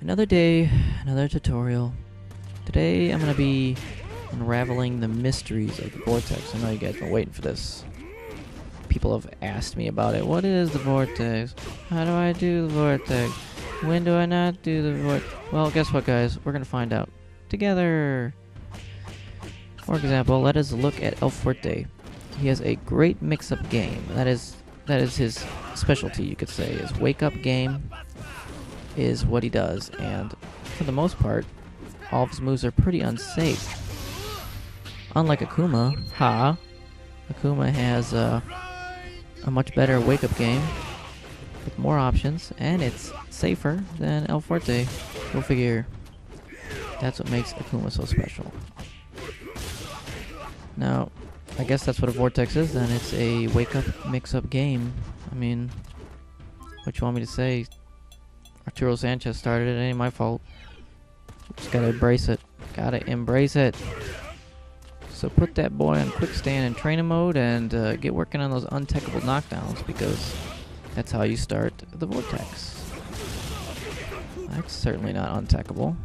Another day, another tutorial. Today I'm gonna be unraveling the mysteries of the vortex. I know you guys have been waiting for this. People have asked me about it. What is the vortex? How do I do the vortex? When do I not do the vortex? Well, guess what, guys? We're gonna find out together. For example, let us look at El Fuerte. He has a great mix-up game. That is that is his specialty, you could say. His wake-up game is what he does, and for the most part, all of his moves are pretty unsafe. Unlike Akuma, ha, Akuma has a much better wake-up game with more options, and it's safer than El Fuerte. Go figure. That's what makes Akuma so special. Now, I guess that's what a vortex is then. It's a wake-up, mix-up game. I mean, what you want me to say? Arturo Sanchez started it. Ain't my fault. Just gotta embrace it. Gotta embrace it. So put that boy on quick stand and training mode and uh, get working on those untechable knockdowns because that's how you start the vortex. That's certainly not untechable.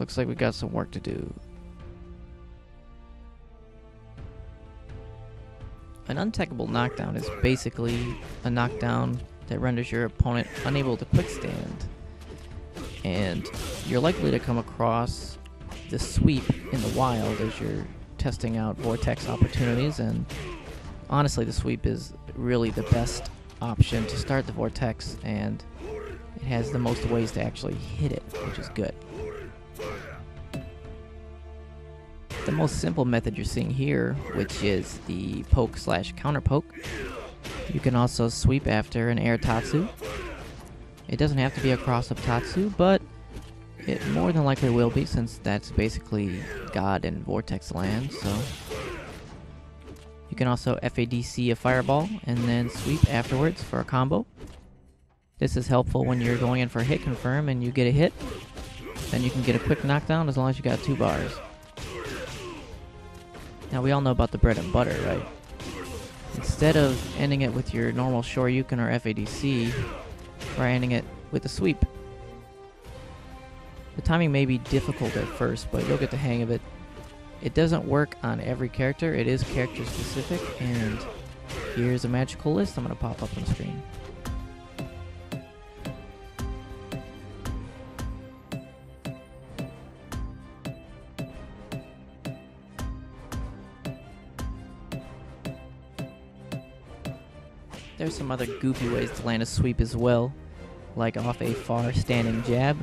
Looks like we got some work to do. An untechable knockdown is basically a knockdown that renders your opponent unable to quick stand. And you're likely to come across the sweep in the wild as you're testing out vortex opportunities and honestly the sweep is really the best option to start the vortex and it has the most ways to actually hit it, which is good. The most simple method you're seeing here, which is the poke slash counter poke. You can also sweep after an air tatsu. It doesn't have to be a cross up tatsu, but it more than likely will be since that's basically God and Vortex land, so. You can also FADC a fireball and then sweep afterwards for a combo. This is helpful when you're going in for a hit confirm and you get a hit. Then you can get a quick knockdown as long as you got two bars. Now we all know about the bread and butter, right? Instead of ending it with your normal Shoryuken or FADC, we're ending it with a sweep. The timing may be difficult at first, but you'll get the hang of it. It doesn't work on every character, it is character specific, and here's a magical list I'm going to pop up on the screen. There's some other goofy ways to land a sweep as well, like off a far standing jab.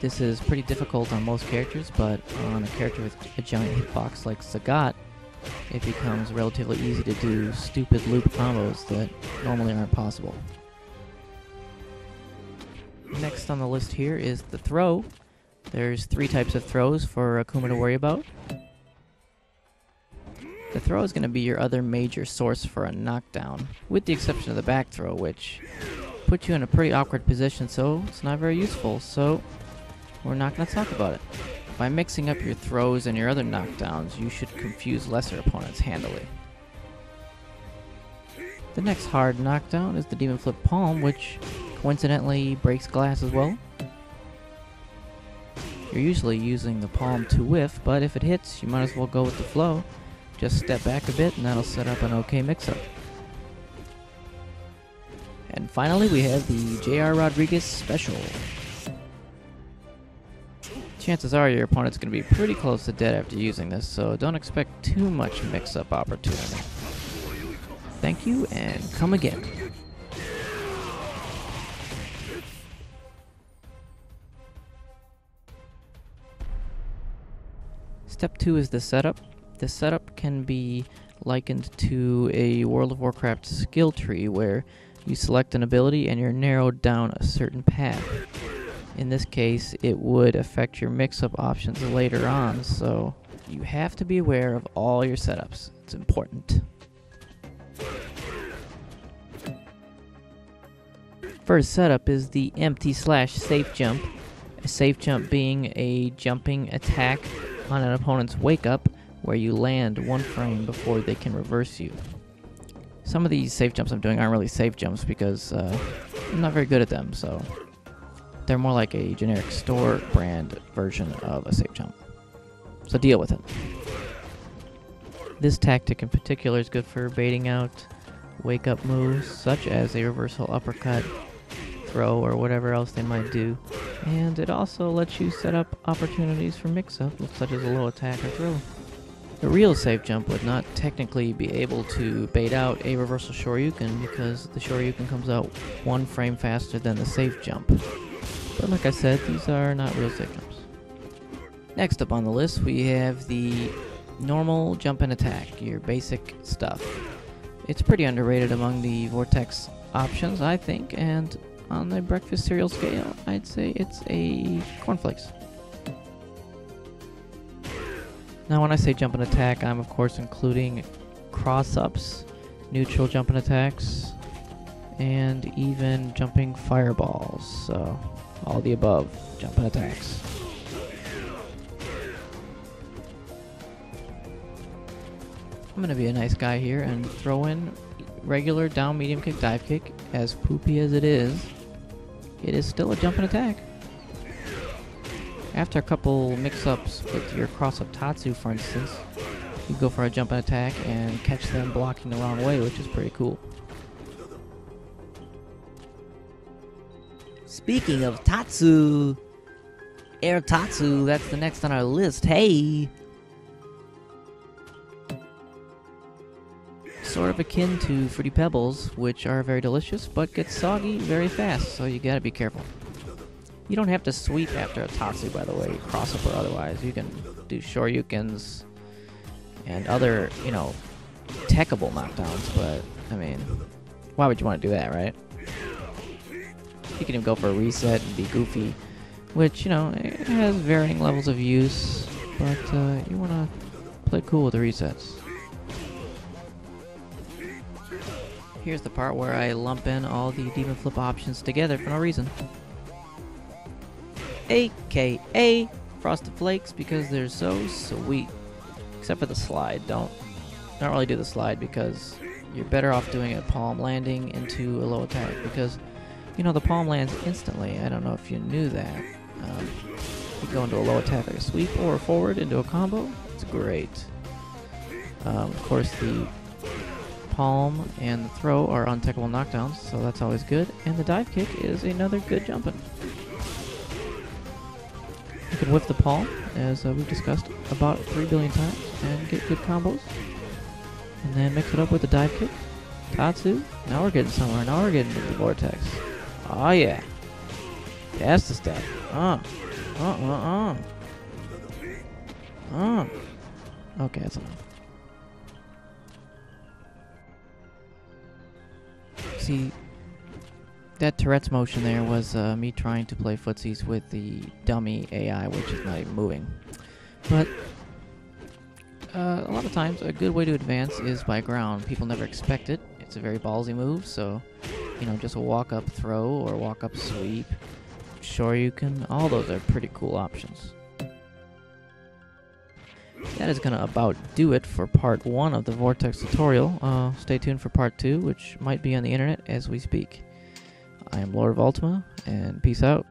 This is pretty difficult on most characters, but on a character with a giant hitbox like Sagat, it becomes relatively easy to do stupid loop combos that normally aren't possible. Next on the list here is the throw. There's three types of throws for Akuma to worry about. The throw is going to be your other major source for a knockdown, with the exception of the back throw, which puts you in a pretty awkward position, so it's not very useful, so we're not going to talk about it. By mixing up your throws and your other knockdowns, you should confuse lesser opponents handily. The next hard knockdown is the Demon Flip Palm, which coincidentally breaks glass as well. You're usually using the palm to whiff, but if it hits, you might as well go with the flow. Just step back a bit and that'll set up an okay mix-up. And finally we have the J.R. Rodriguez Special. Chances are your opponent's going to be pretty close to dead after using this, so don't expect too much mix-up opportunity. Thank you, and come again. Step 2 is the setup. The setup can be likened to a World of Warcraft skill tree where you select an ability and you're narrowed down a certain path. In this case, it would affect your mix-up options later on, so you have to be aware of all your setups. It's important. First setup is the empty slash safe jump. A safe jump being a jumping attack on an opponent's wake up where you land one frame before they can reverse you. Some of these safe jumps I'm doing aren't really safe jumps because uh, I'm not very good at them, so they're more like a generic store brand version of a safe jump. So deal with it. This tactic in particular is good for baiting out wake up moves such as a reversal uppercut, throw, or whatever else they might do. And it also lets you set up opportunities for mix up, such as a low attack or throw. The real safe jump would not technically be able to bait out a reversal Shoryuken because the Shoryuken comes out one frame faster than the safe jump. But like I said, these are not real safe jumps. Next up on the list, we have the normal jump and attack, your basic stuff. It's pretty underrated among the Vortex options, I think, and on the breakfast cereal scale, I'd say it's a cornflakes. Now, when I say jump and attack, I'm of course including cross ups, neutral jump and attacks, and even jumping fireballs. So, all the above jump and attacks. I'm to be a nice guy here and throw in regular down medium kick dive kick. As poopy as it is, it is still a jump and attack. After a couple mix-ups with your cross-up Tatsu, for instance, you go for a jump and attack and catch them blocking the wrong way, which is pretty cool. Speaking of Tatsu, Air Tatsu, that's the next on our list. Hey! Sort of akin to Fruity Pebbles, which are very delicious, but get soggy very fast, so you gotta be careful. You don't have to sweep after a Tatsu, by the way, cross up or otherwise. You can do Shoryukens and other, you know, techable knockdowns, but, I mean, why would you want to do that, right? You can even go for a reset and be goofy, which, you know, has varying levels of use, but uh, you want to play cool with the resets. Here's the part where I lump in all the Demon Flip options together for no reason aka Frosted Flakes, because they're so sweet. Except for the slide. Don't don't really do the slide because you're better off doing a palm landing into a low attack because you know the palm lands instantly. I don't know if you knew that. Um, you go into a low attack like a sweep or a forward into a combo. It's great. Um, of course, the palm and the throw are untechable knockdowns, so that's always good. And the dive kick is another good jumping. Whiff the palm, as uh, we've discussed about 3 billion times, and get good combos. And then mix it up with the dive kick. Tatsu. Now we're getting somewhere. Now we're getting into the vortex. Oh yeah. That's the stuff. Uh. Uh uh uh. Uh. Okay, that's enough. See, that Tourette's motion there was uh, me trying to play footsies with the dummy AI, which is not even moving. But uh, a lot of times, a good way to advance is by ground. People never expect it. It's a very ballsy move, so you know, just a walk-up throw or walk-up sweep, sure you can. all those are pretty cool options. That is gonna about do it for part one of the Vortex tutorial. Uh, stay tuned for part two, which might be on the internet as we speak. I am Lord of Ultima, and peace out.